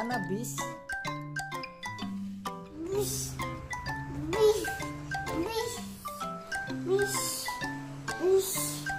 Mana bis? Bis. Bis. Bis. Bis. Bis.